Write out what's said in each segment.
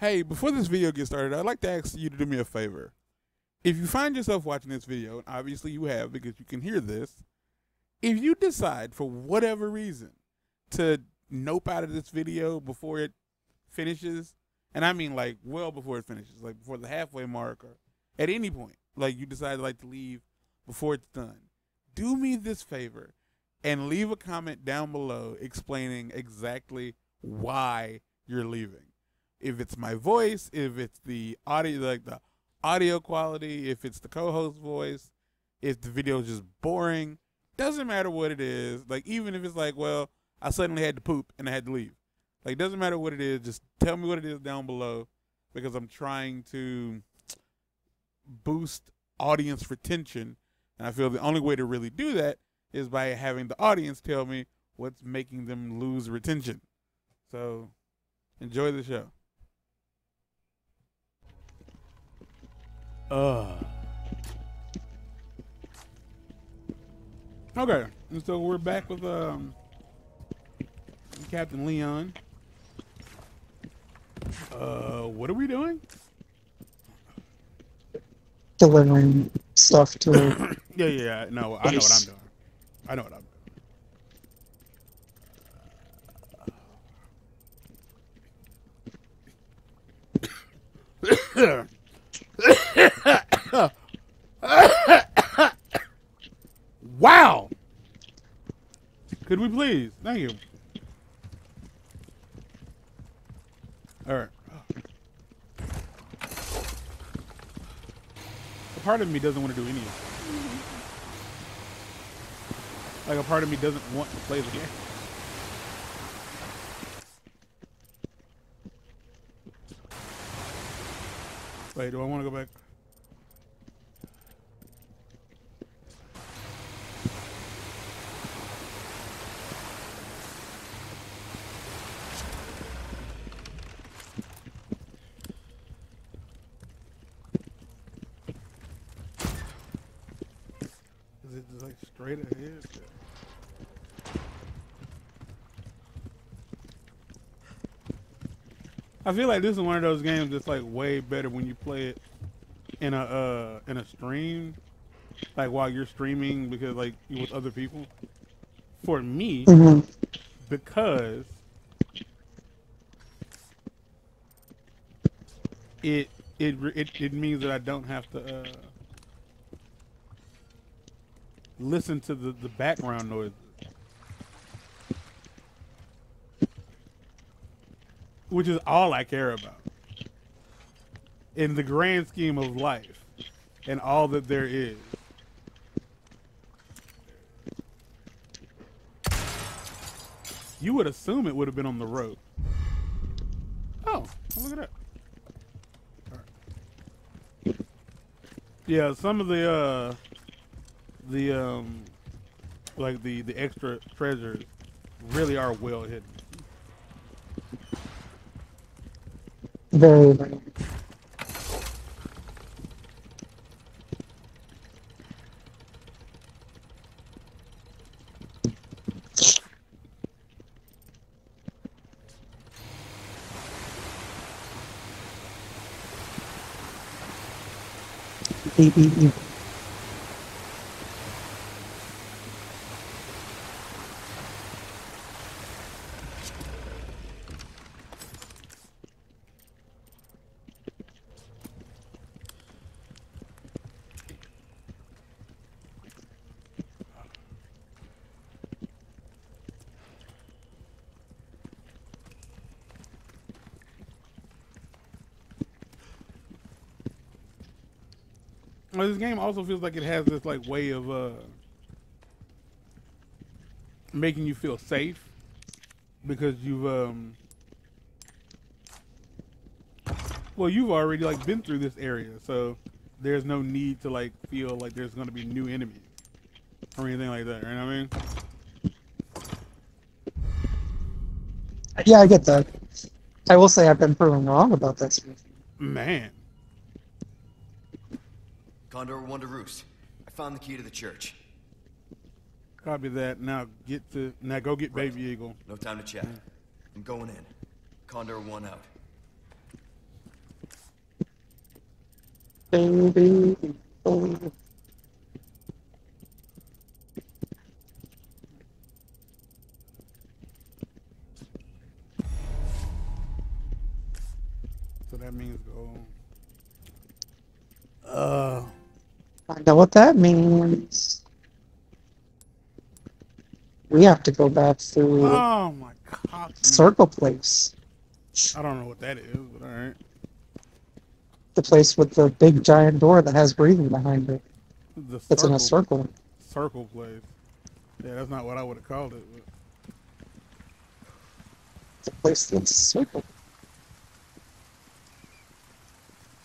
Hey, before this video gets started, I'd like to ask you to do me a favor. If you find yourself watching this video, and obviously you have because you can hear this, if you decide for whatever reason to nope out of this video before it finishes, and I mean like well before it finishes, like before the halfway mark or at any point, like you decide like to leave before it's done, do me this favor and leave a comment down below explaining exactly why you're leaving. If it's my voice, if it's the audio, like the audio quality, if it's the co-host voice, if the video is just boring, doesn't matter what it is. Like even if it's like, well, I suddenly had to poop and I had to leave. Like doesn't matter what it is, just tell me what it is down below because I'm trying to boost audience retention and I feel the only way to really do that is by having the audience tell me what's making them lose retention. So enjoy the show. Uh. Okay, and so we're back with um Captain Leon. Uh, what are we doing? delivering stuff to Yeah, yeah, yeah. No, I know what I'm doing. I know what I'm doing. Could we please? Thank you. All right. A part of me doesn't want to do any of it. Like a part of me doesn't want to play the game. Wait, do I want to go back? It just like straight ahead? I feel like this is one of those games that's like way better when you play it in a uh in a stream, like while you're streaming because like you with other people. For me, Mhm. because it it it it means that I don't have to uh, listen to the the background noise. Which is all I care about. In the grand scheme of life and all that there is. You would assume it would have been on the road. Oh, look at that. Yeah, some of the uh the um like the the extra treasures really are well hidden. very, very BBE. Well, this game also feels like it has this like way of uh making you feel safe because you've um well you've already like been through this area so there's no need to like feel like there's going to be new enemies or anything like that you know what i mean Yeah, I get that. I will say I've been proven wrong about this. man Condor One to Roost. I found the key to the church. copy that now get to now go get baby eagle No time to chat. I'm going in. Condor One out. Baby. Oh, So that means go. Uh, I know what that means. We have to go back through oh my god. Circle Place. I don't know what that is, but all right. The place with the big giant door that has breathing behind it. The That's in a circle, circle. place. Yeah, that's not what I would have called it. But. It's a place that's a circle.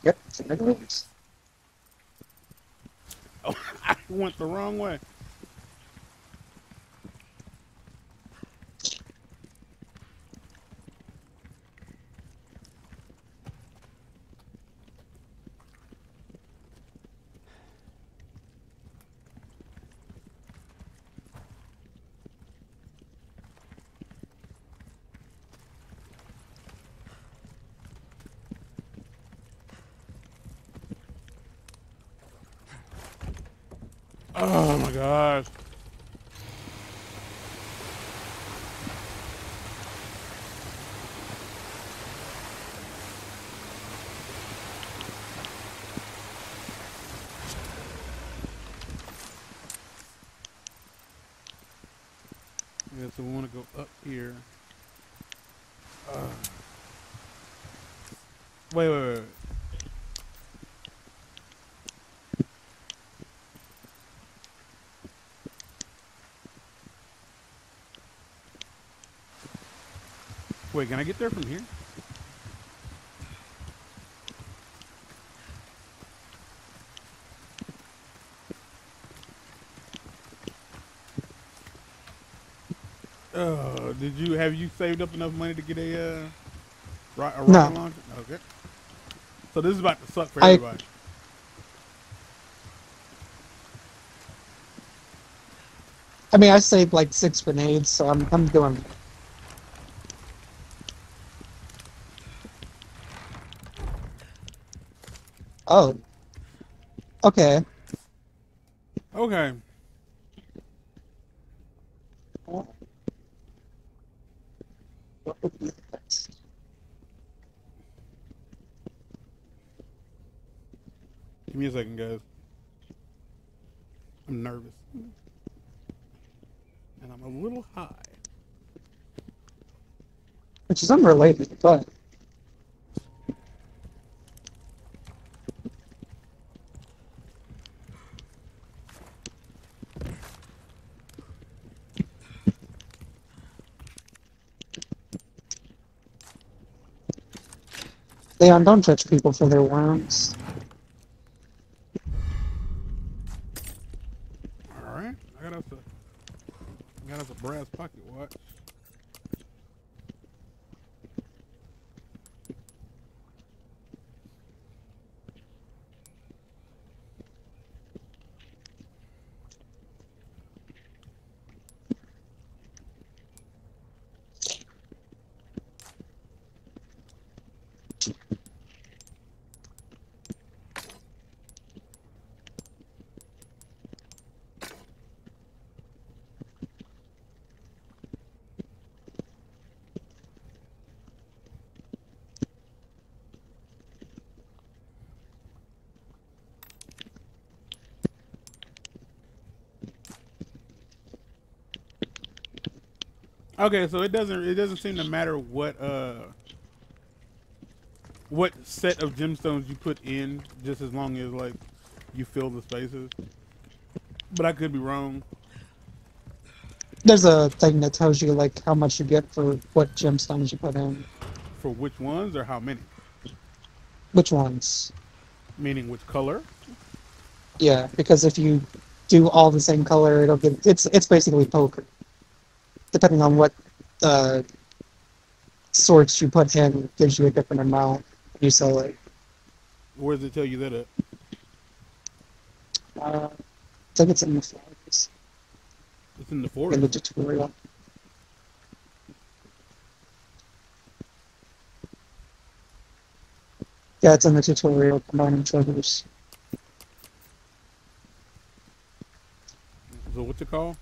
Yep, it's it is. I went the wrong way. Oh my god. Yeah, so we want to go up here. Uh, wait, wait, wait. wait. Wait, can I get there from here? Uh, did you have you saved up enough money to get a uh, rocket No. launcher? Okay. So this is about to suck for I- everybody. I mean, I saved like six grenades, so I'm I'm doing. Oh. Okay. Okay. What would be the best? Give me a second, guys. I'm nervous. And I'm a little high. Which is unrelated, but Leon, don't judge people for their wounds. Alright. I got us a I got us a brass pocket watch. Okay, so it doesn't it doesn't seem to matter what uh what set of gemstones you put in, just as long as like you fill the spaces. But I could be wrong. There's a thing that tells you like how much you get for what gemstones you put in. For which ones or how many? Which ones? Meaning which color? Yeah, because if you do all the same color, it'll give it's it's basically poker depending on what uh, sorts you put in, gives you a different amount you sell it. Where does it tell you that at? Uh, I think it's in the flyers. It's in the forest. In the tutorial. Yeah, it's in the tutorial combining triggers. So what's it called?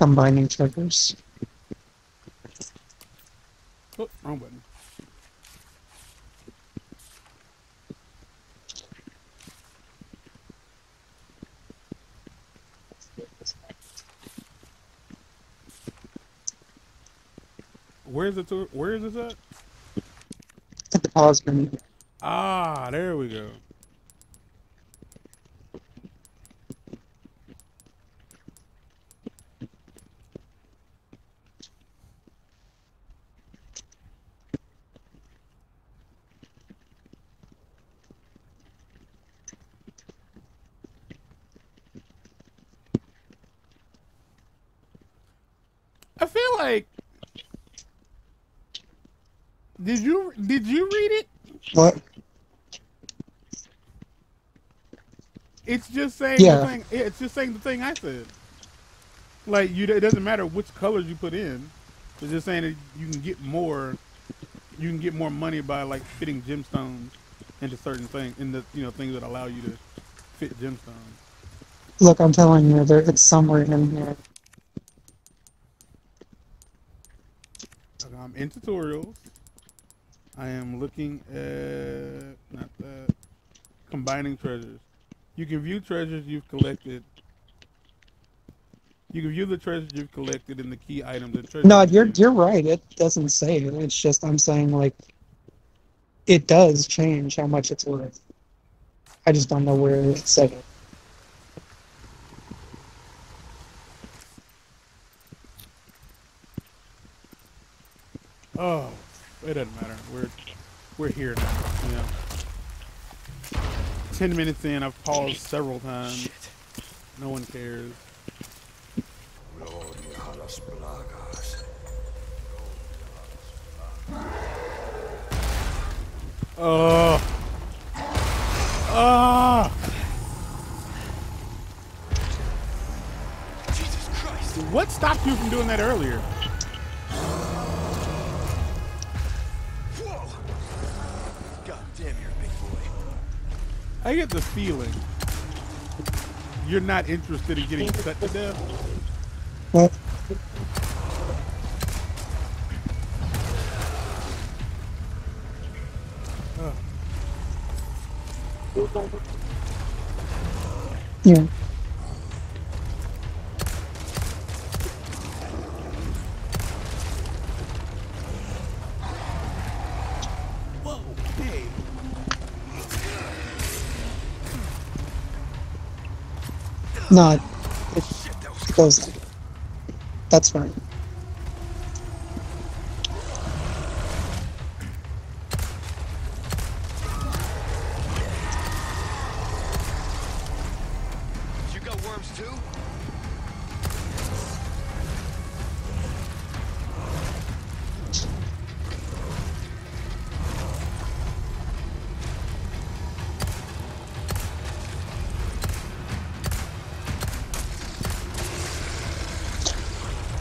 Combining triggers. Oh, wrong button. Where's it? tour? Where is this at? At the pause menu. Ah, there we go. I feel like did you did you read it? What? It's just saying Yeah. the thing. It's just saying the thing I said. Like you, it doesn't matter which colors you put in. It's just saying that you can get more. You can get more money by like fitting gemstones into certain things, in the you know things that allow you to fit gemstones. Look, I'm telling you, there it's somewhere in here. I'm in tutorials. I am looking at not that combining treasures. You can view treasures you've collected. You can view the treasures you've collected and the key items and treasures. No, you're you're right. It doesn't say it. It's just I'm saying like it does change how much it's worth. I just don't know where it said it. 10 minutes in, I've paused several times. Shit. No one cares. Oh. ah! Jesus Christ. What stopped you from doing that earlier? I get the feeling you're not interested in getting cut to death. What? Yeah. Whoa, hey. No, it, goes. That's fine.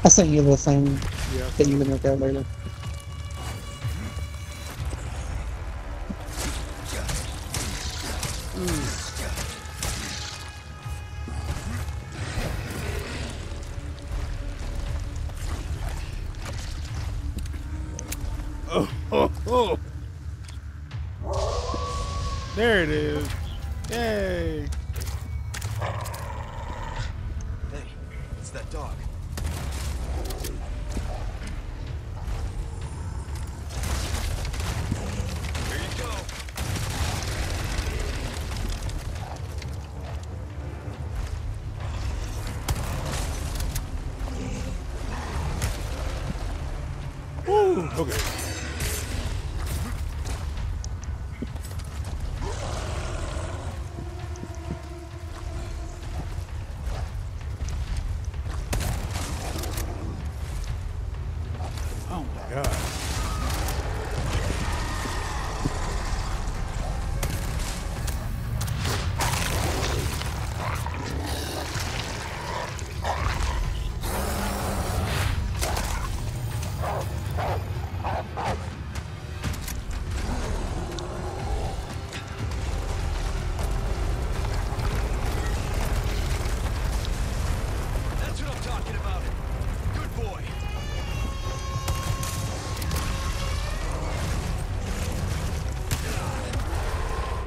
I sent you the thing Yeah. that you can look at later.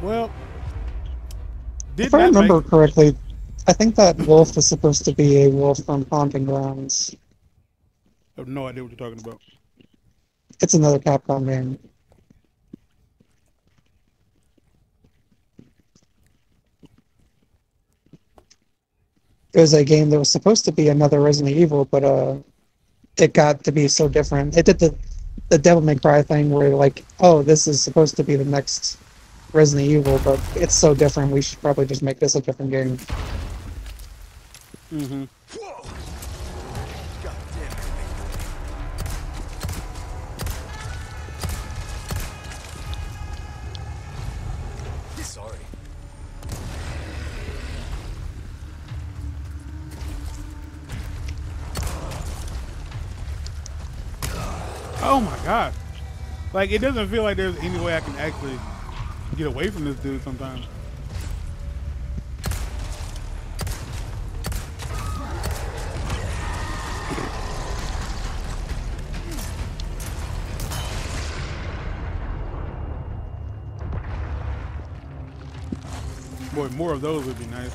Well, did If I remember make, correctly, I think that wolf was supposed to be a wolf from Haunting Grounds. I have no idea what you're talking about. It's another Capcom game. It was a game that was supposed to be another Resident Evil, but uh, it got to be so different. It did the the Devil May Cry thing where like, oh, this is supposed to be the next Resident Evil, but it's so different. We should probably just make this a different game. Mm-hmm. Whoa! God damn it. Sorry. Oh my god! Like it doesn't feel like there's any way I can actually get away from this dude sometimes. Boy, more of those would be nice.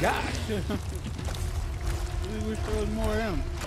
Gosh. I wish there was more of them.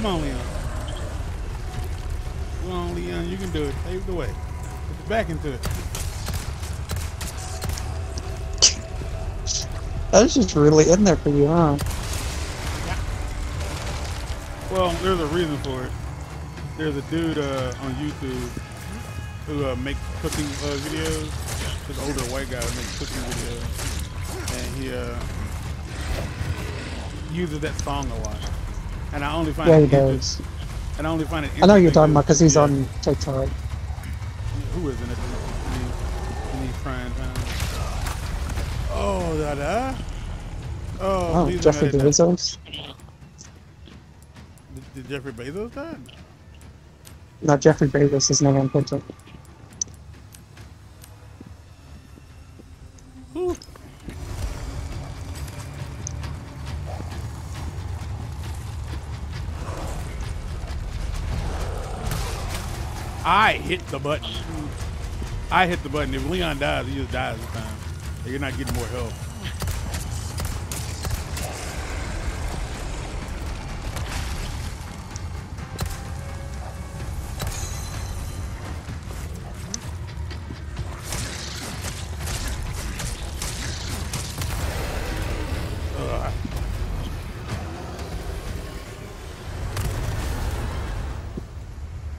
Come on, Leon. Come on, Leon. You can do it. Pave the way. Put your back into it. That was just really in there for you, huh? Well, there's a reason for it. There's a dude uh, on YouTube who uh, makes cooking uh, videos. This older white guy who makes cooking videos, and he uh, uses that song a lot. And I only find Yeah, he it interest- does. and I only find it. I know you're talking about because he's yeah, on TikTok. Who it? In these, in these trying. Oh, da da. Oh, Oh, Jeffrey that. Bezos? Did, did Jeffrey Bezos die? Not Jeffrey Bezos is never on TikTok. Hit the button. I hit the button. If Leon dies, he just dies this time. You're not getting more help.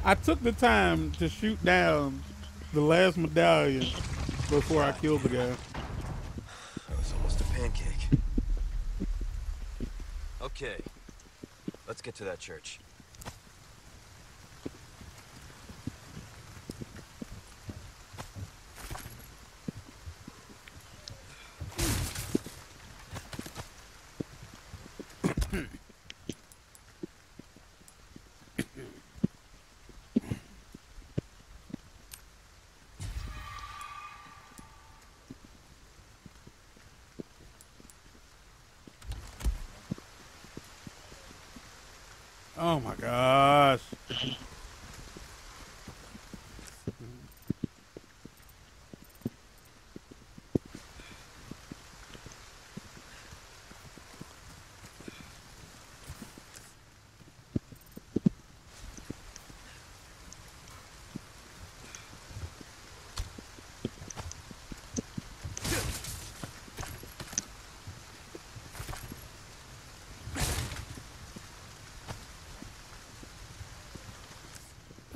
I took the time to shoot down the last medallion before I killed the guy. That was almost a pancake. Okay. Let's get to that church. Oh my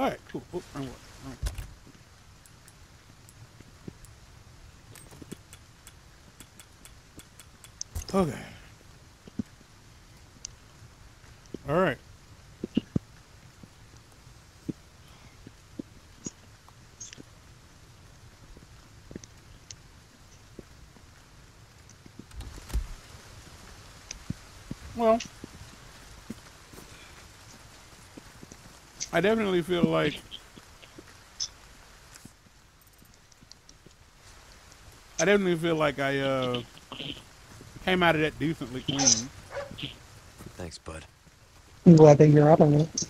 gosh. Ooh, ooh, wrong one, wrong one. Okay. All right. Well, I definitely feel like I definitely feel like I uh came out of that decently clean. Thanks, bud. I'm glad that you're out on it.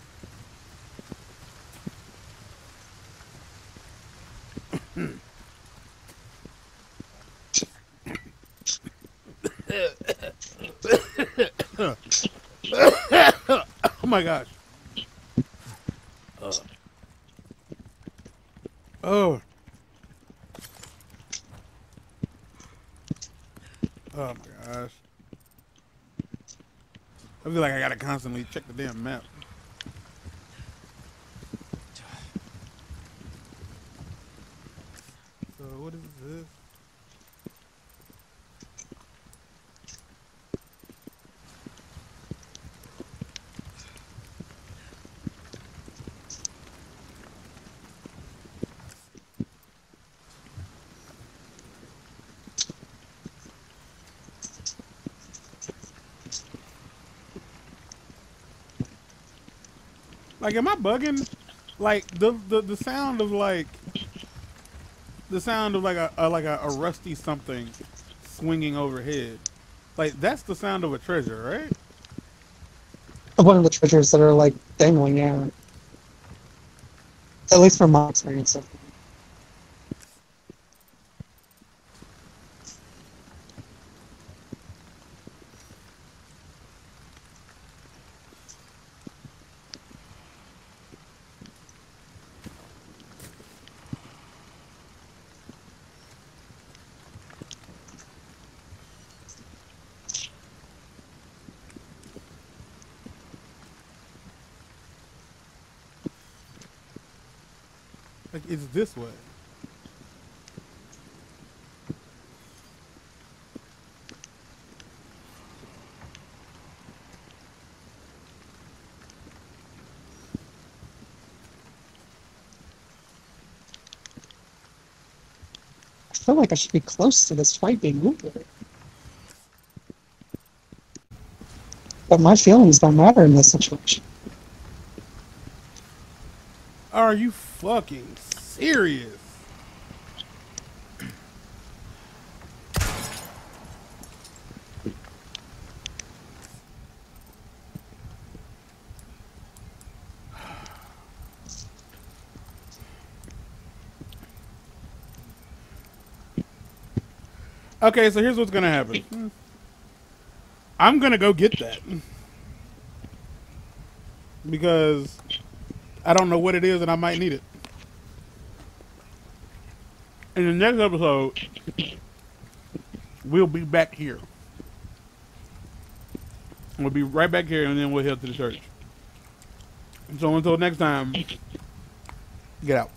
Oh my gosh. Uh. Oh. Oh my gosh. I feel like I gotta check the damn map. So what is this? Like, am I bugging? Like the the, the sound of like the sound of like a, a like a, a rusty something swinging overhead. Like that's the sound of a treasure, right? One of the treasures that are like dangling out. At least from my experience. Like it's this way. I feel like I should be close to this fight being over. But my feelings don't matter in this situation. Are you fucking serious? Okay, so here's what's gonna happen. I'm gonna go get that because I don't know what it is and I might need it. In the next episode, we'll be back here. We'll be right back here and then we'll head to the church. So until next time, get out.